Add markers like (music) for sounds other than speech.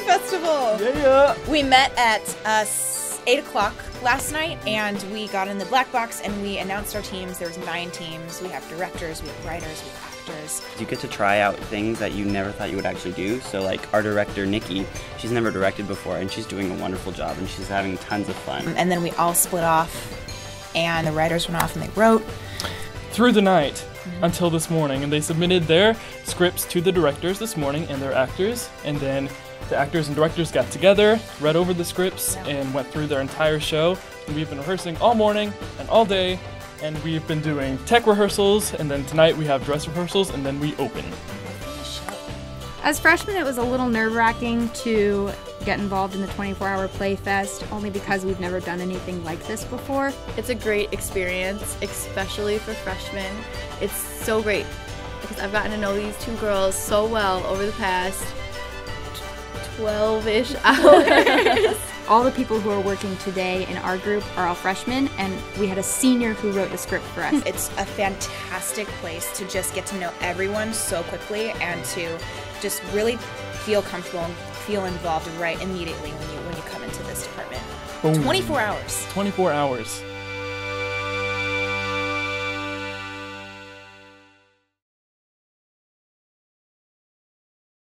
Festival. Yeah. We met at uh, 8 o'clock last night and we got in the black box and we announced our teams. There was nine teams. We have directors, we have writers, we have actors. You get to try out things that you never thought you would actually do. So, like our director, Nikki, she's never directed before and she's doing a wonderful job and she's having tons of fun. And then we all split off and the writers went off and they wrote. Through the night until this morning, and they submitted their scripts to the directors this morning and their actors, and then the actors and directors got together, read over the scripts, and went through their entire show. And we've been rehearsing all morning and all day, and we've been doing tech rehearsals, and then tonight we have dress rehearsals, and then we open. As freshmen, it was a little nerve wracking to get involved in the 24 hour play fest only because we've never done anything like this before. It's a great experience, especially for freshmen. It's so great because I've gotten to know these two girls so well over the past 12 ish (laughs) hours. All the people who are working today in our group are all freshmen, and we had a senior who wrote the script for us. (laughs) It's a fantastic place to just get to know everyone so quickly and to just really feel comfortable and feel involved right immediately when you when you come into this department. Boom. 24 hours. 24 hours.